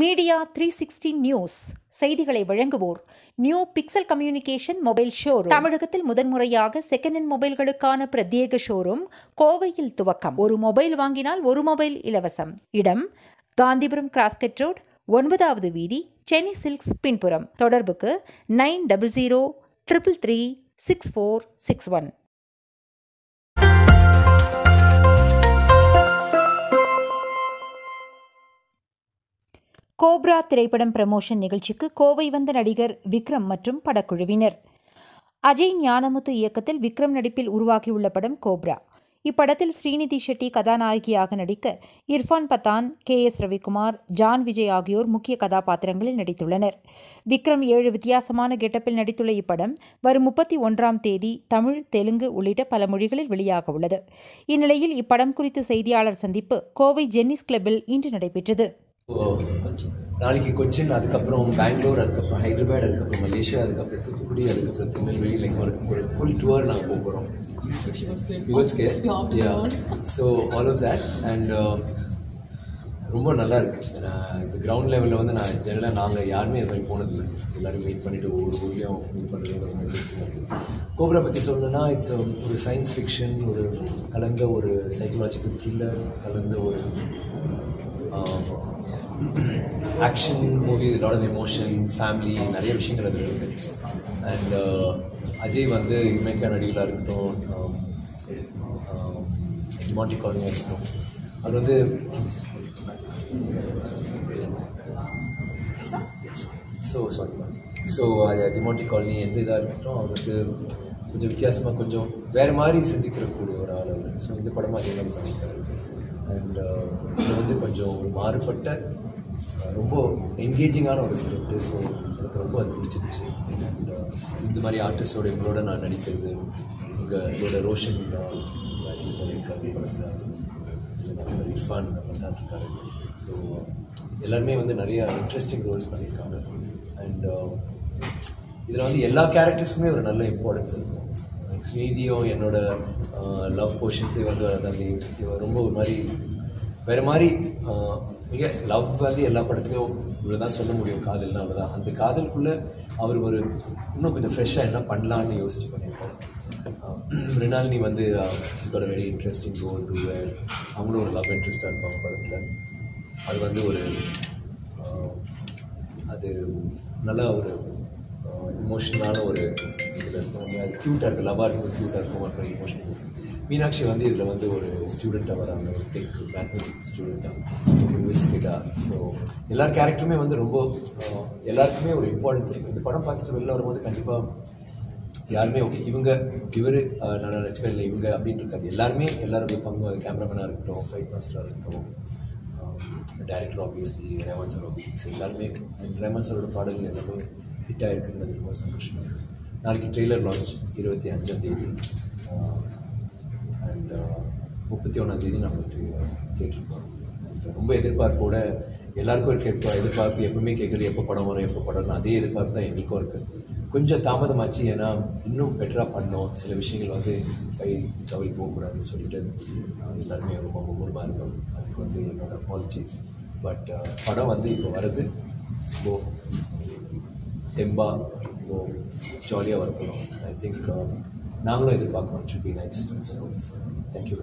Media three sixty news செய்திகளை வழங்குவோர் new pixel communication mobile showroom. தமிழகத்தில் முதன்முறையாக செகண்ட் ஹேண்ட் மொபைல்களுக்கான பிரத்யேக ஷோரூம் கோவையில் துவக்கம். ஒரு மொபைல் வாங்கினால் ஒரு மொபைல் இலவசம். இடம் காந்திபுரம் கிராஸ்கட் ரோட் ஒன்பதாவது வீதி சென்னை சில்க்ஸ் பின்புறம். தொடர்புக்கு nine double zero triple three six four six one. Cobra திரைப்படம் ப்ரமோஷன் நிகழ்ச்சிக்கு கோவை வந்த நடிகர் விக்ரம் மற்றும் படக்குழுவினர். அஜய் ஞானமுத்து இயக்கத்தில் விக்ரம் நடிப்பில் உருவாகியுள்ள படம் கோப்ரா. இப்படத்தில் ஸ்ரீநிதி ஷெட்டி கதாநாயகியாக நடிக்க Irfan Pathan K S Ravikumar John Vijay ஆகியோர் முக்கிய கதாபாத்திரங்களில் நடித்துள்ளனர். விக்ரம் ஏழு வித்தியாசமான கெட்டப்பில் நடித்துள்ள இப்படம் வரும் முப்பத்தி ஒன்றாம் தேதி தமிழ் தெலுங்கு உள்ளிட்ட பல மொழிகளில் வெளியாக உள்ளது. இந்நிலையில் இப்படம் குறித்து செய்தியாளர் சந்திப்பு கோவை ஜென்னிஸ் கிளப்பில் இன்று நடைபெற்றது. நாளைக்கு கொச்சின் அதுக்கப்புறம் பெங்களூர் அதுக்கப்புறம் ஹைதராபாத் அதுக்கப்புறம் மலேசியா அதுக்கப்புறம் தூத்துக்குடி அதுக்கப்புறம் திருநெல்வேலி லைக் ஒரு ஃபுல் டூர் நாங்கள் போக போகிறோம் so all of that and ரொம்ப நல்லா இருக்கு. நான் இப்போ கிரவுண்ட் லெவலில் வந்து நான் ஜெனரலாக நாங்கள் யாருமே இது மாதிரி போனதில்லை. எல்லோரும் மீட் பண்ணிட்டு ஒவ்வொரு ஊர்லேயும் மீட் பண்ணுறது கோப்ரா பற்றி சொல்லணும்னா இட்ஸ் um, ஒரு சயின்ஸ் ஃபிக்ஷன் ஒரு கலந்த ஒரு சைக்கலாஜிக்கல் த்ரில்லர் கலந்த ஒரு action movie lot of emotion family நிறைய விஷயங்கள் அதில் இருக்குது அண்ட் uh, அஜய் வந்து இமேக்கா நடிகளாக இருக்கட்டும் um, um, டிமாண்டி காலனியாக இருக்கட்டும். அது வந்து ஸோ சாரி ஸோ அது டிமாண்டி காலனி எந்த இதாக இருக்கட்டும் அவர் வந்து கொஞ்சம் வித்தியாசமாக கொஞ்சம் வேறு மாதிரி சிந்திக்கிறக்கூடிய ஒரு ஆள் அவர். ஸோ இந்த படமாக அதே மாதிரி அண்ட் இது வந்து கொஞ்சம் ஒரு மாறுபட்ட ரொம்ப என்கேஜிங்கான ஒரு ஸ்கிரிப்ட் ஸோ எனக்கு ரொம்ப அது பிடிச்சிருச்சு அண்ட் இந்த மாதிரி ஆர்டிஸ்டோட இவங்களோட நான் நடிக்கிறது உங்கள் இதோட ரோஷன் ராஜி சொல்லியிருக்காரு படத்தில் இர்ஃபான் பத்தான் இருக்காரு. ஸோ எல்லாருமே வந்து நிறையா இன்ட்ரெஸ்டிங் ரோல்ஸ் பண்ணியிருக்காங்க. அண்ட் இதில் வந்து எல்லா கேரக்டர்ஸுமே ஒரு நல்ல இம்பார்ட்டன்ஸ் இருக்கும் ஸ்ரீதியும் என்னோட லவ் போர்ஷன்ஸே வந்து அதாவது ரொம்ப ஒரு மாதிரி வேறு மாதிரி மிக லவ் வந்து எல்லா படத்துலையும் இவ்வளோ தான் சொல்ல முடியும். காதல்னா அவ்வளோதான் அந்த காதலுக்குள்ளே அவர் ஒரு இன்னும் கொஞ்சம் ஃப்ரெஷ்ஷாக என்ன பண்ணலான்னு யோசிச்சு பண்ணியிருக்காரு நீ வந்து ஒரு வெரி இன்ட்ரெஸ்டிங் ரோல் டூ அவங்களும் ஒரு லவ் இன்ட்ரெஸ்டாக இருப்பாங்க படத்தில். அது வந்து ஒரு அது நல்லா ஒரு இமோஷனலான ஒரு இதில் இருக்கும். க்யூட்டாக இருக்குது லவ்வாக இருக்கும் க்யூட்டாக இருக்கும் அப்புறம் இமோஷன் மீனாட்சி வந்து இதில் வந்து ஒரு ஸ்டூடெண்ட்டாக வராங்க ஒரு டெக் மேத்தமெட்டிக்ஸ் ஸ்டூடெண்ட்டாக ஒரு விஸ்கிட்டாக ஸோ எல்லார் கேரக்டருமே வந்து ரொம்ப எல்லாருக்குமே ஒரு இம்பார்ட்டன்ஸ் இருக்குது இந்த படம் பார்த்துட்டு வெளில வரும்போது கண்டிப்பாக யாருமே ஓகே இவங்க இவர் நான் நினச்சிக்க இல்லை இவங்க அப்படின்னு இருக்காது. எல்லாருமே எல்லாருடைய பங்கு அது கேமராமேனாக இருக்கட்டும் ஃபைட் மாஸ்டராக இருக்கட்டும் director obviously Rahman sir obviously எல்லாருமே ரேமன் சாரோட பாடல்கள் எல்லாமே ஹிட் ஆகிருக்குன்றது ரொம்ப சந்தோஷமாக இருக்குது. நாளைக்கு ட்ரெய்லர் லான்ச் இருபத்தி அஞ்சாம் தேதி. அண்ட் முப்பத்தி ஒன்றாம் தேதி நம்ம தேட்டருக்கு போகிறோம் ரொம்ப எதிர்பார்ப்போட எல்லாருக்கும் இருக்க எதிர்பார்ப்பு எப்பவுமே கேட்குறது எப்போ படம் வரும் எப்போ படம் அதே எதிர்பார்ப்பு தான் எங்களுக்கும் இருக்குது கொஞ்சம் தாமதமாச்சு ஏன்னா இன்னும் பெட்டராக பண்ணோம். சில விஷயங்கள் வந்து கை தவறி போகக்கூடாதுன்னு சொல்லிட்டு எல்லாருமே ரொம்ப மும்முரமாக இருக்கும். அதுக்கு வந்து என்னோட அப்பாலஜிஸ் பட் படம் வந்து இப்போ வருது. இப்போ தெம்பா இப்போ ஜாலியாக வரப்போகிறோம் ஐ திங்க் நாங்களும் எதிர்பார்க்குறோம் should be nice so thank you